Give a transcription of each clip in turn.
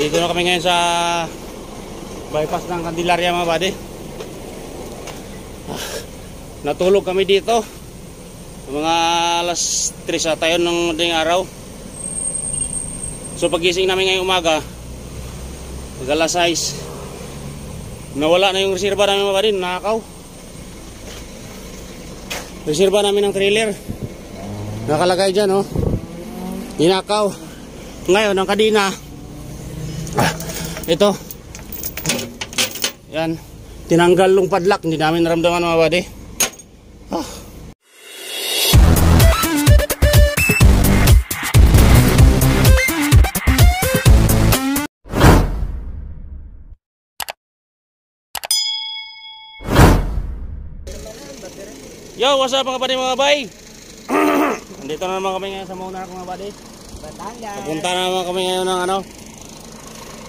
Dito na kami ngayon sa bypass ng Candelaria mga buddy. Ah, natulog kami dito. Mga alas 3 sa tayo ng madaling araw. So pagising namin ngayong umaga, mag alas 6, nawala na yung reserva namin mga buddy, nakakaw. Reserva namin ng trailer. Nakalagay dyan oh. Ninakaw. Ngayon, ang kadina, ito, yan, tinanggal yung padlock, hindi namin naramdaman mga buddy. Ah. Yo, what's up mga buddy mga bay? Andito na naman kami ngayon sa Monarch mga buddy. Batangas. Papunta na naman kami ngayon ng ano.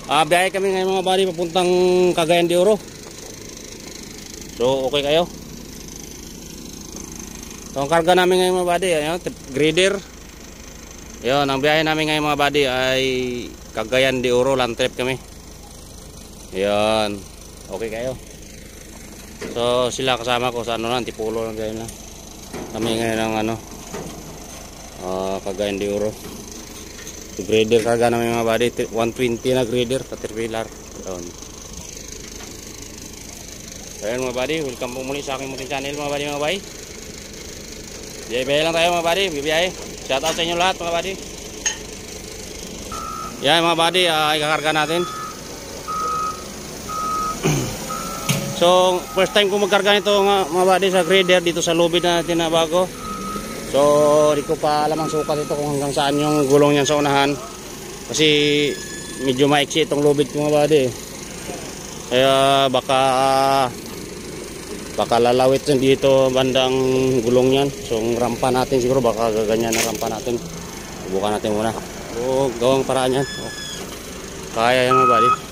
Ah, biyahe kami ngayon mga buddy papuntang Cagayan de Oro. So, okay kayo? So, ang karga namin ngayon mga buddy, ayun, grader. Yun, ang biyahe namin ngayon mga buddy ay Cagayan de Oro, land trip kami. Yun, okay kayo? So, sila kasama ko sa ano lang, Tipulo lang kayo na. Kami ngayon ng ano, ah, Cagayan de Oro. Grader karga namin mga buddy, 120 na grader, caterpillar. So, ayun mga buddy, welcome po muli sa aking munting channel mga buddy mga buddy. Biyahe lang tayo mga buddy, biyahe. Shout out sa inyo lahat mga buddy. Yan mga buddy, uh, ikakarga natin. so, first time ko magkarga nito mga, mga buddy sa grader dito sa lobby na natin na bago. So, di ko pa alam ang sukat ito kung hanggang saan yung gulong niyan sa unahan. Kasi medyo maiksi itong lubid ko mga buddy. Kaya baka baka lalawit din dito bandang gulong yan. So, rampa natin siguro baka gaganyan ang rampa natin. Subukan natin muna. O, gawang paraan yan. Kaya yan mga buddy.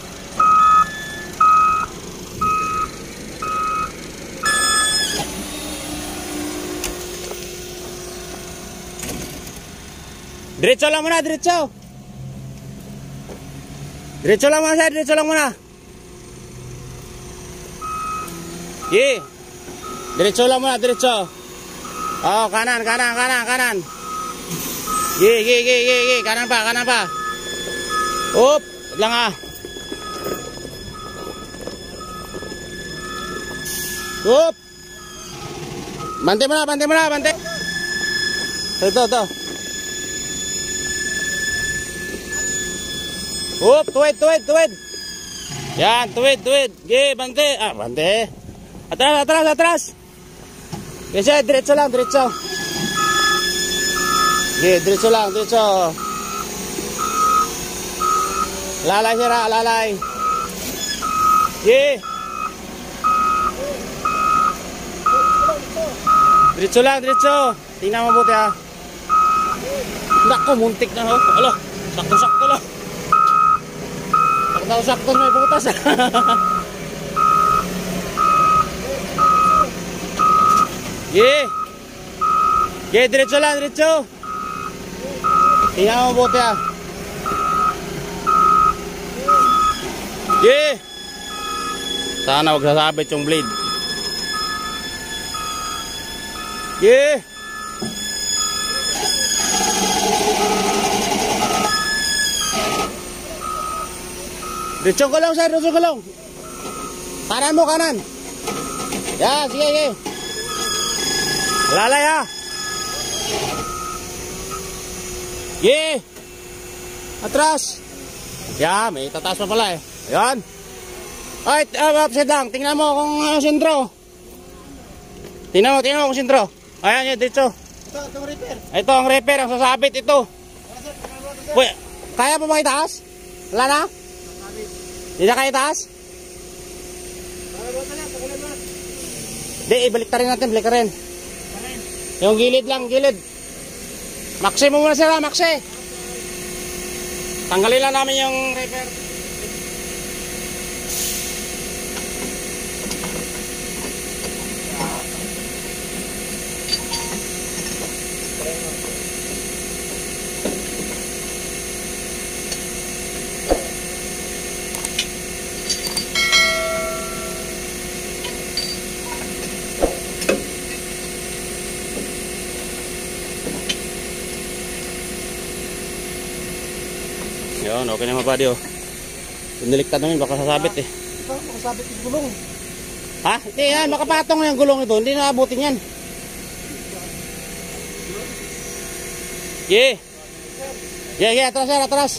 Diretso lang muna, diretso. Diretso lang muna, sir. Diretso lang muna. Ye. Oh, kanan, kanan, kanan, kanan. Ye, ye, ye, ye, ye. Kanan pa, kanan pa. Up, lang ah. Up. Bante mo na, bante mo na, bante. Ito, ito. Up, tuwid, tuwid, tuwid. Yan, tuwid, tuwid. Ge, bante. Ah, bante. Atras, atras, atras. Kasi, diretso lang, diretso. Ge, diretso lang, diretso. Lalay, sira, lalay. Ge. Diretso lang, diretso. Tingnan mo buti ha. Naku, muntik na ho. Alo, sakto-sakto lang. Sakto-sakto may butas. Ye. Ye, diretso lang, diretso. Tingnan mo buti ah. Ye. Sana wag sasabit yung blade. Ye. Diretso ko lang, sir. Diretso ko lang. Kanan mo, kanan. Yan, sige, sige. Lalay, ha. Ye. Atras. Yan, may tataas pa pala, eh. Yan. Ay, uh, upside down. Tingnan mo kung ano sentro. Tingnan mo, tingnan mo kung sentro. Ayan, yan, dito. Ito, itong repair. Ito ang repair, ang sasabit ito. Uy, kaya pa ba itaas? Wala na? Hindi na kaya itaas? Hindi, ibalik ta rin natin, balik ka rin. Yung gilid lang, gilid. Maxi mo muna sila, maxi. Tanggalin lang namin yung repair. Okay na mga buddy oh. Piniliktad namin, baka sasabit eh. Ito, makasabit yung gulong. Ha? Hindi yan, makapatong yung gulong ito. Hindi na abutin yan. Ye. Ye, ye, atras sir, atras.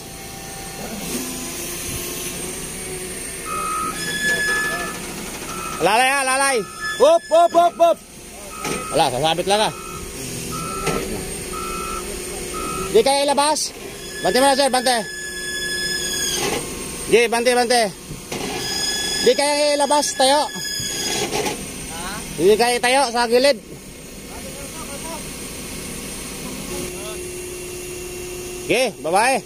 Lalay ha, lalay. Up, up, up, up. Wala, sasabit lang ah. Di kaya ilabas. Bante mo na sir, bante. Ye, bante, bante. Di kaya ilabas tayo. Hindi kaya tayo sa gilid. Okay, babae.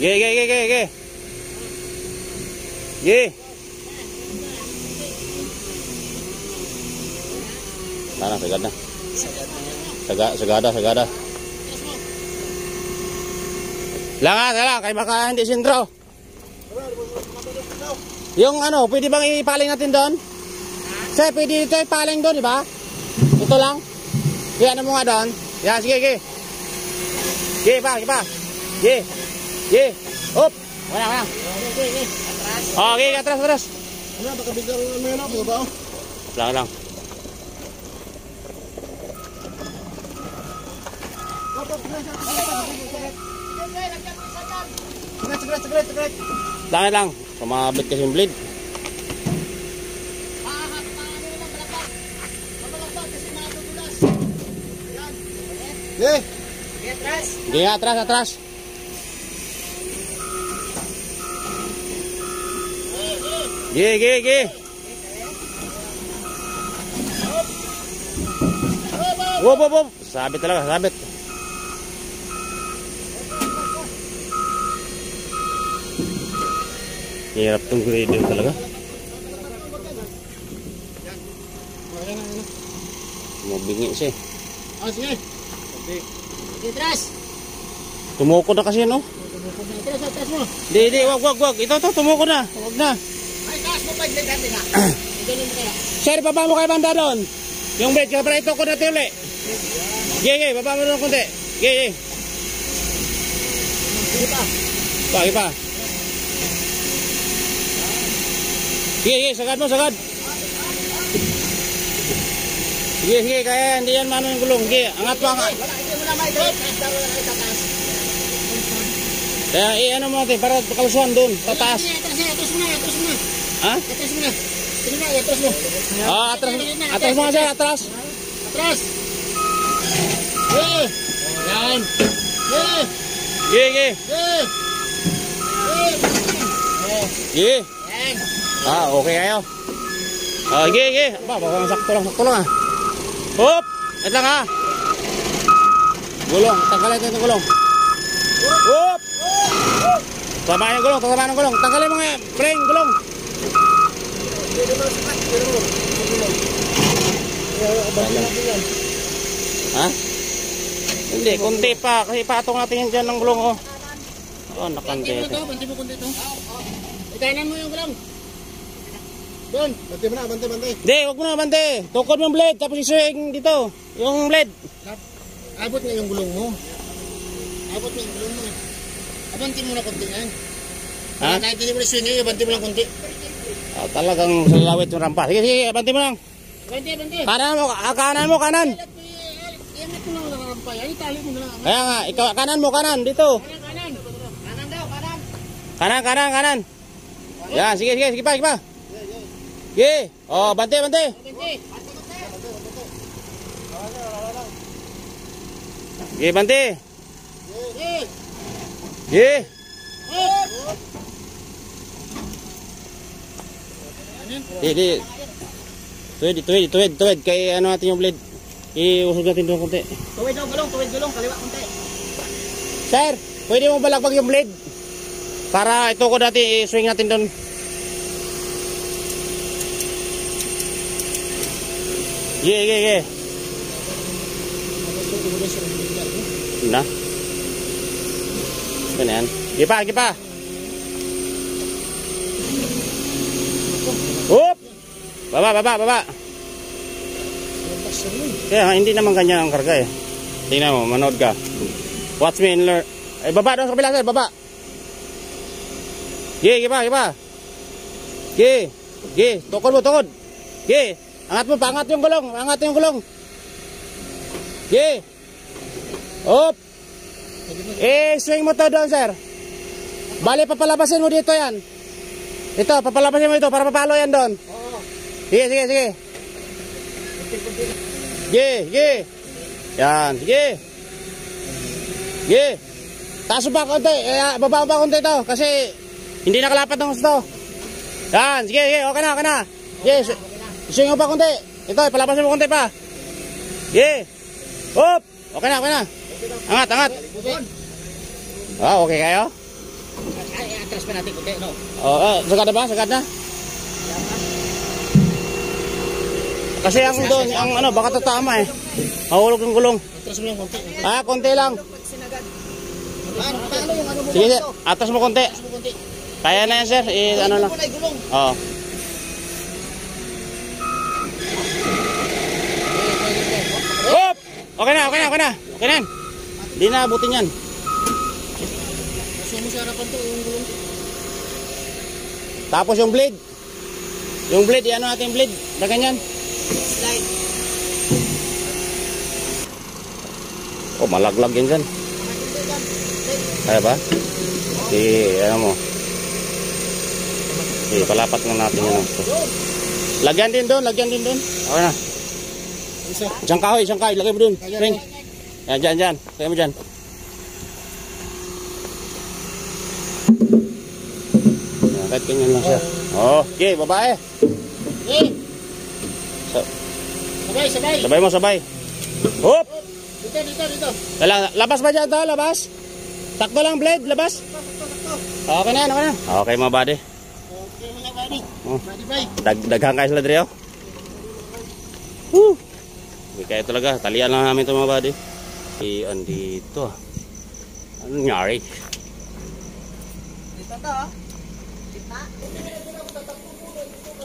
Ge, ge, ge, ge, ge. Ge. Mana sagada. Saga, sagada, sagada. Langat, lang, kay baka hindi sintro. Yung ano, pwede bang ipaling natin doon? Sir, pwede ito ipaling doon, di ba? Ito lang. Kaya ano mo nga doon? Yan, sige, sige. Sige pa, sige pa. Sige. Sige. Up. Wala, wala. Oh, okay, atras, atras. Ano, baka biglang ano yun ako, ba? Lang, lang. Sagret, sagret, sagret, sagret. Lang, lang. Sumabit kasi yung blade. Eh, Sige, atras, atras. Sige, sige, sige. Wop, wop, wop. Sabit talaga, sabit. Hirap tong grader talaga. na, na. Mabingi siya eh. Ah, sige. Atras! Tumuko na kasi no? Atras, atras mo. Di, di, wag, wag, wag. Ito, ito, tumuko na. Wag na. Ay, taas mo pa yung dati na. Ganun mo kaya. Sir, baba mo kay banda doon. Yung bed, kaya para ito ko natin ulit. Gye, gye, baba mo doon kunti. Gye, gye. Sige pa. Pa, pa. Sige, sige, sagad mo, sagad. Sige, sige, kaya hindi yan mano yung gulong. Sige, angat angat. Mo tataas. Kaya, eh, ano mo natin, para kalusuhan doon, tataas. Atras mo na, atras mo na. Ha? Atras mo na. Sige na, atras mo. Ah, atras, atras mo nga sir, atras. Atras! Eh! Yan! Eh! Sige, sige. Eh! Eh! Sige. Yan! Ah, okay kayo. Ah, sige, sige. Ba, baka sakto lang, sakto lang ah. Hop! Ito lang ah. Gulong, tanggalin natin yung gulong. Hop! Tama yung gulong, tama yung gulong. Tanggalin mo nga, frame, gulong. Ha? Hindi, kunti pa. Kasi patong natin yan dyan ng gulong oh. Oh, Banti mo nakandete. to, banti mo kundi to. Ikanan mo yung gulong. Doon. Bante mo na, bante, bante. Hindi, huwag mo na bante. Tukod mo yung blade, tapos isuing dito. Yung blade. Abot na yung gulong mo. Abot na yung gulong mo. Abanti mo na konti yan. Ha? Kahit hindi mo na swing ngayon, abanti mo lang konti. Ah, talagang salawit yung rampa. Sige, sige, bante mo lang. Banti, banti. Kanan mo, ah, kanan mo, kanan. Iangat mo lang ang rampa yan. Itali mo na lang. Kaya nga, ikaw, kanan mo, kanan, dito. Kanan, kanan. Kanan daw, kanan. Kanan, kanan, kanan. Yan, sige, sige, sige pa, sige pa. Sige. Oh, bante, bante. Sige, bante. Sige. Di, di. Tuwid, tuwid, tuwid, tuwid. Kay ano natin yung blade. Iusog natin doon konti. Tuwid daw gulong, tuwid gulong. Kaliwa konti. Sir, pwede mo balagbag yung blade? Para ito ko dati, i-swing natin doon. Ye, ye, ye. Na? Ito na yan. Gipa, gipa. Up! Baba, baba, baba. Kaya hindi naman ganyan ang karga eh. Tingnan mo, manood ka. Watch me and learn. Eh, baba doon sa kabila, sir. Baba. Gi, gi pa, gi pa. Gi, gi. Tukod mo, tukod. Gi. Angat mo, pangat yung gulong. Angat yung gulong. Gi. Up. Eh, swing mo to doon, sir. Bali, papalabasin mo dito yan. Ito, papalabasin mo ito para papalo yan doon. Oo. Sige, sige, sige. Sige, sige. Yan, sige. Sige. Taas mo pa konti. Eh, baba mo pa konti ito. Kasi hindi nakalapat ng gusto. Yan, sige, sige. Okay na, okay na. Sige, su- mo pa konti. Ito, palabasin mo konti pa. Sige. Up. Okay na, okay na. Angat, angat. Ah, okay kayo? Ay, atras pa natin kunti, no? Oo, oh, sagad na ba? Sagad na? Kasi ang doon, ang ano, baka tatama eh. Mahulog yung gulong. Atras mo yung kunti. Ah, konti lang. Paano, yung ano mo? Sige. Atras mo konti. Kaya na yan, sir. Eh, ano lang. Oo. Hop! Okay na, okay na, okay na. Okay na yan. Di na abutin yan. Mo sa harapan to, yung gulong. Tapos yung blade. Yung blade, ano natin yung blade. Na ganyan. Slide. Oh, malaglag yan dyan. Kaya ba? Sige, ano mo. Sige, palapat na natin yan. Lagyan din doon, lagyan din doon. Okay na. Isa. Isang kahoy, isang kahoy. Lagay mo. Ayan, Ring. Yan, dyan, dyan. Lagay mo dyan. Yan, kahit ganyan lang siya. Oh, okay, babae. Eh, Sa- sabay, sabay. Sabay mo, sabay. Hop! Dito, dito, dito. Kailangan, labas ba dyan to? Labas? Takbo lang, blade. Labas? Okay na okay na. Okay, mga buddy. Okay, mga buddy. Oh. Buddy, bye. Dag daghan kayo sila Drio. Woo! Hindi kaya talaga. Talian lang namin ito mga buddy. Eh, andito ah. Ano nangyari? Dito to, oh.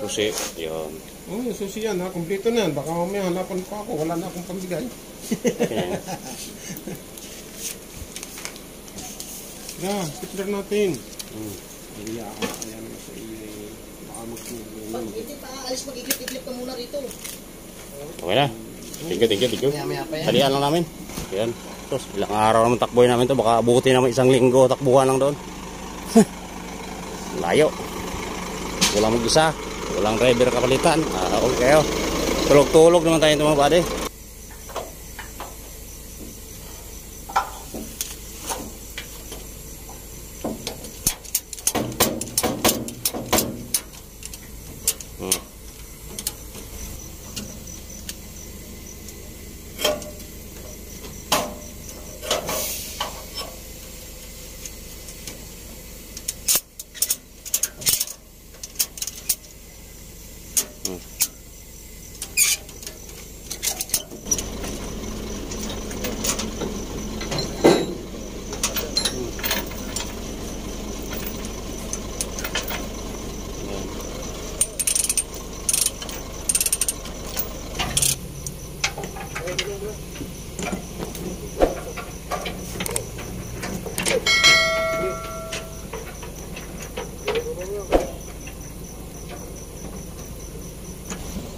Susi. Yun. Oh, yung susi yan ha. Kompleto na yan. Baka mamaya hanapan pa ako. Wala na akong pambigay. Na, picture natin. Hmm. Iya, ayan na sa iyo. eh. Baka magkukulang. Hindi pa aalis mag-iglip-iglip ka muna rito. Okay na. Thank you, thank you, thank you. Talian lang namin. Ayan. Tos, ilang araw naman takboy namin to. Baka abutin naman isang linggo. Takbuhan lang doon. Layo. Walang mag-isa. Walang driver kapalitan. Ah, okay kayo. Tulog-tulog naman tayo ito mga buddy. Hmm.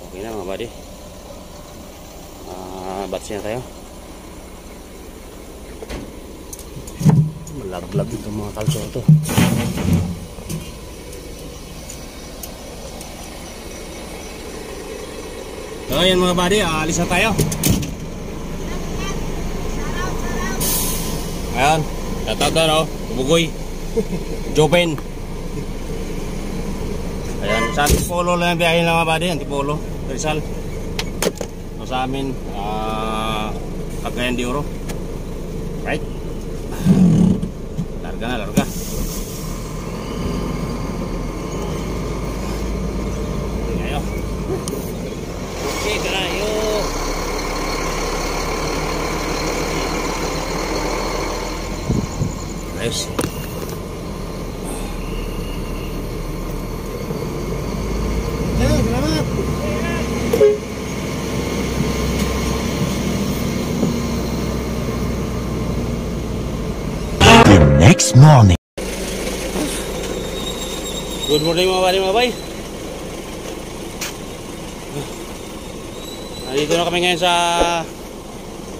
Okay na mga buddy. Batsi na tayo. Malaglag itong mga kalso to. So ayan mga buddy, aalis na tayo. Ayan, shoutout na no, Bugoy. Jopen. Ayan, sa Antipolo lang ang biyahe lang mga buddy, Antipolo, Rizal. So, sa amin, ah, Cagayan de Oro. Right? Larga na, larga. Okay kayo. Okay kayo. Ayos. Ayan, salamat. next morning. Good morning mga bali mga bay. Nandito na kami ngayon sa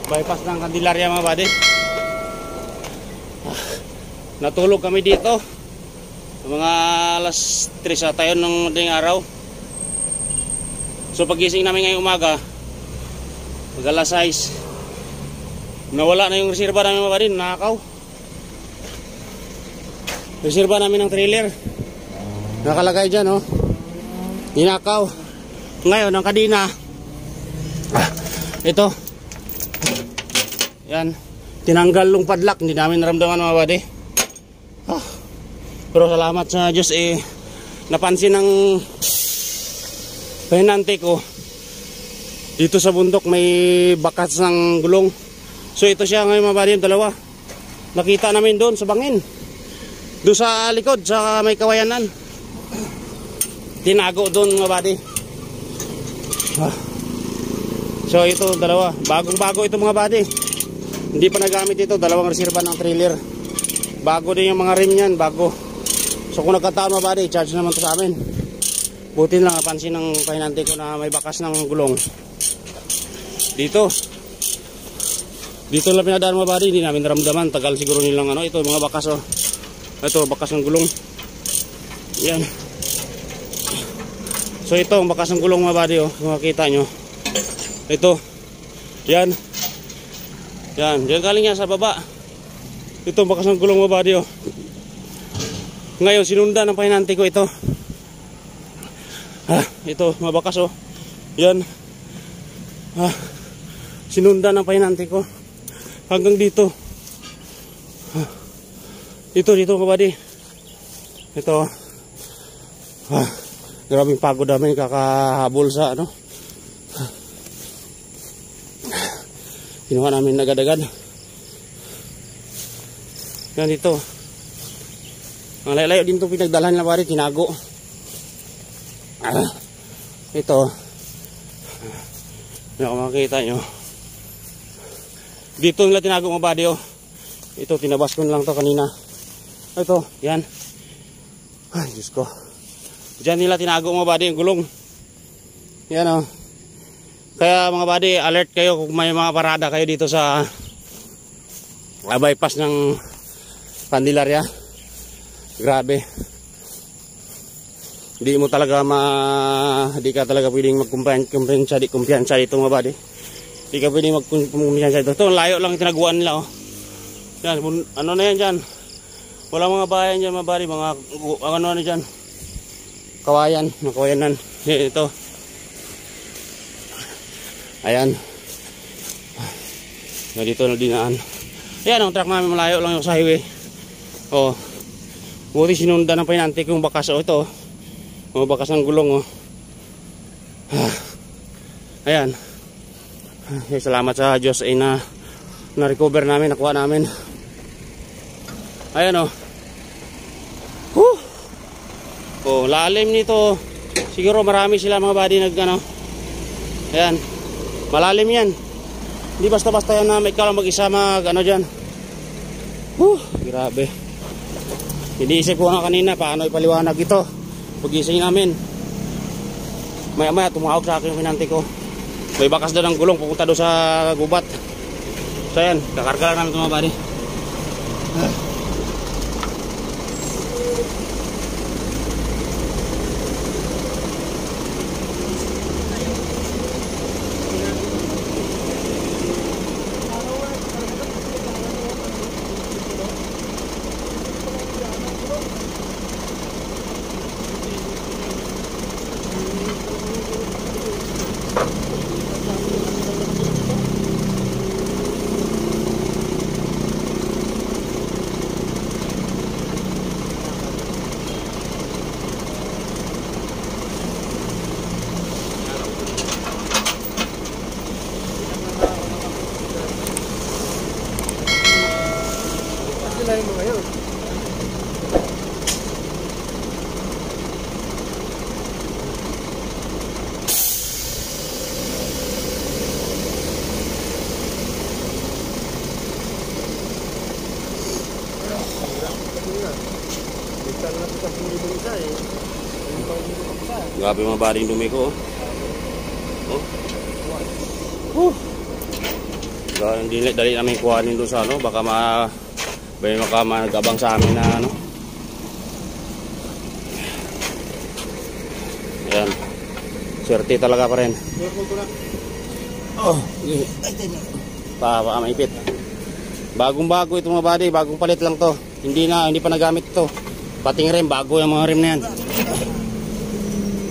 bypass ng Candelaria mga badi. Ah, Natulog kami dito. Mga alas 3 sa tayo ng madaling araw. So pagising namin ngayong umaga, mag alas 6, nawala na yung reserva namin mga badi, nakakaw. Reserva namin ng trailer. Nakalagay dyan, oh. Ninakaw. Ngayon, ang kadina. Ah, ito. Yan. Tinanggal yung padlock. Hindi namin naramdaman mga bade. Ah. Pero salamat sa Diyos eh. Napansin ng pahinante ko. Dito sa bundok may bakas ng gulong. So ito siya ngayon mga bade yung dalawa. Nakita namin doon sa bangin. Doon sa likod, sa may kawayanan. Tinago doon mga buddy. Ah. so ito dalawa. Bagong bago ito mga buddy. Hindi pa nagamit ito. Dalawang reserva ng trailer. Bago din yung mga rim yan bago. So kung nagkataon mga buddy charge naman to sa amin. Buti lang napansin ng pahinante ko na may bakas ng gulong. Dito. Dito lang pinadaan mga buddy. Hindi namin naramdaman tagal siguro nilang ano ito mga bakas oh ito bakas ng gulong yan So ito ang bakas ng gulong mga buddy oh, kung makita nyo. Ito. Yan. Yan, diyan galing yan sa baba. Ito ang bakas ng gulong mga buddy oh. Ngayon sinundan ng pahinante ko ito. Ah, ito mabakas oh. Yan. Ah, sinundan ng pahinante ko hanggang dito. Ito dito mga buddy. Ito. Ah. Grabing pagod namin kakahabol sa ano. Kinuha namin agad-agad. Yan dito. Ang layo din itong pinagdalhan na pare, tinago. Ah, ito. Yan kung makikita nyo. Dito nila tinago mga body oh. Ito, tinabas ko lang to kanina. Ito, yan. Ay, Diyos ko. Diyan nila tinago mga buddy yung gulong. Yan o. Oh. Kaya mga buddy, alert kayo kung may mga parada kayo dito sa uh, bypass ng Candelaria. Grabe. Hindi mo talaga ma hindi ka talaga pwedeng magkumpiyansa di kumpiyansa dito mga buddy. Hindi ka pwedeng magkumpiyansa dito. Ito layo lang tinaguan nila oh. Yan, ano na yan diyan? Wala mga bayan diyan mga buddy, mga ano na diyan kawayan ng kawayanan. Ito. Ayan. Na dito na dinaan. Ayan ang truck namin malayo lang yung sa highway. Oh. Buti sinundan ng pinante kong bakas oh ito oh. Bakas ng gulong oh. Ayan. Ay, salamat sa Diyos ay na na recover namin nakuha namin ayan oh Whew. Oh, lalim nito. Siguro marami sila mga body nag ano. Ayan. Malalim 'yan. Hindi basta-basta yan na may lang mag-isa mag ano diyan. Huh, grabe. Iniisip ko na kanina paano ipaliwanag ito. Pagising namin. Maya-maya tumawag sa akin yung pinante ko. May bakas daw ng gulong pupunta doon sa gubat. So yan, kakarga lang namin ito mga body. Sila mo ngayon. Isa. Grabe mga yung dumi ko. Oh. Oh. Dahil hindi dali namin kuhanin doon sa ano, baka ma may maka nag-abang sa amin na ano. Ayan. Swerte talaga pa rin. Oh, pa baka maipit. Bagong bago ito mga body, bagong palit lang to. Hindi na, hindi pa nagamit to. Pating rim, bago yung mga rim na yan.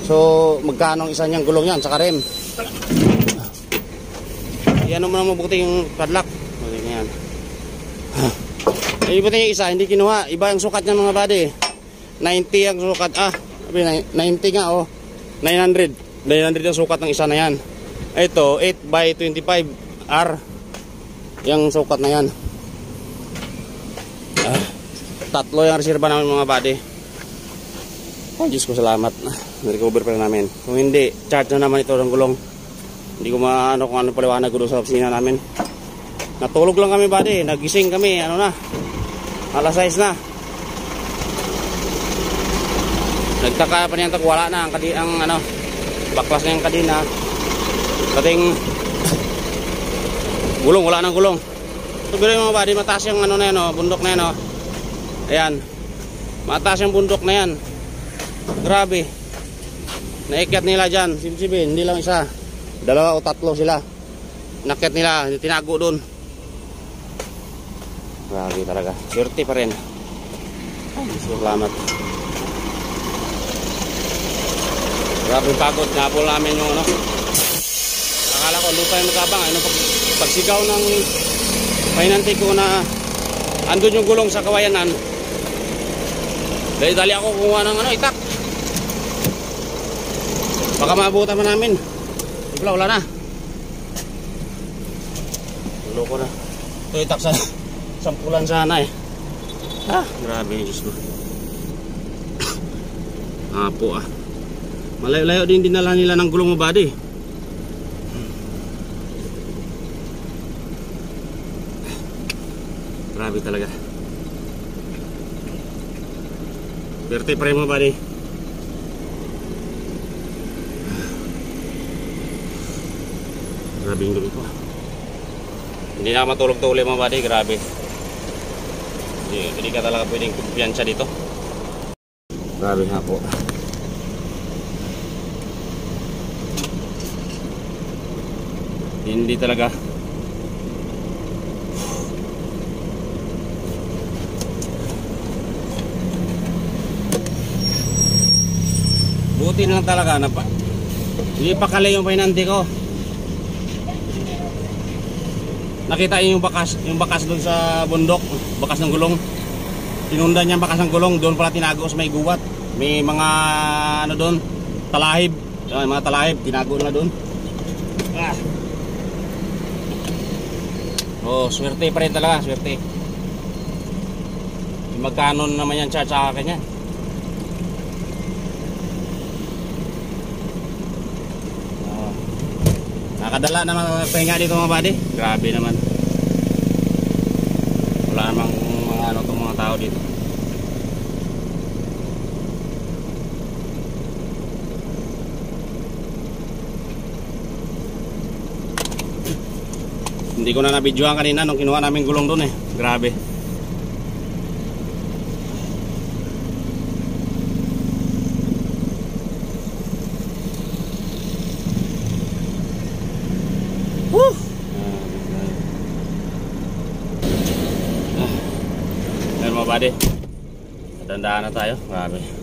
So, magkano ang isa niyang gulong yan, saka rim. Yan naman mabuti yung padlock. Mabuti na yan. Ay, buti yung isa, hindi kinuha. Iba yung sukat niya mga body. 90 ang sukat. Ah, sabi, 90 nga oh. 900. 900 ang sukat ng isa na yan. Ito, 8 by 25 R. Yung sukat na yan. Tatlo yung reserva namin mga body. Oh, Diyos ko salamat. Recover pa namin. Kung hindi, charge na naman ito ng gulong. Hindi ko maano kung ano paliwanag ko sa opisina namin. Natulog lang kami body. Nagising kami. Ano na. Alas 6 na. Nagtaka pa niyan wala na ang, kadi, ang ano, baklas na yung kadina. Kating gulong, wala nang gulong. So, yung mga body, mataas yung ano na yan, oh, bundok na yan, oh. Ayan. Mataas yung bundok na yan. Grabe. Naikyat nila dyan. Sibsibin, hindi lang isa. Dalawa o tatlo sila. Nakyat nila, tinago doon. Grabe talaga. Swerte pa rin. Salamat. Grabe pagod. Napol namin yung ano. Akala ko lupa yung magkabang. Ano, pag, pagsigaw ng pahinanti ko na andun yung gulong sa kawayanan. Dali-dali ako kumuha ng ano, itak. Baka maabutan pa namin. Wala, wala na. Loko na. Ito itak sa sampulan sana eh. Ah, grabe Diyos mo. Apo ah. Malayo-layo din dinala nila ng gulong mo body. Grabe talaga. Rin mo body. Grabe yung ko. Hindi na matulog to uli mga body. Grabe. Hindi, hindi ka talaga pwedeng kumpiyansa dito. Grabe nga po. Hindi talaga. Buti na lang talaga na pa. Hindi pa kala yung painante ko. Nakita niyo yung bakas, yung bakas doon sa bundok, bakas ng gulong. Tinunda niya bakas ng gulong, doon pala tinago sa may guwat. May mga ano doon, talahib. Yung mga talahib, tinago na doon. Ah. Oh, swerte pa rin talaga, swerte. Magkano naman yan charge sa akin yan. Oh. Nakadala naman ang pahinga dito mga buddy. Grabe naman. Wala namang mga ano itong mga tao dito. Hindi ko na nabidyohan kanina nung kinuha namin gulong doon eh. Grabe. Woo! Ah, Ayan mga buddy. Tandaan na tayo. Grabe.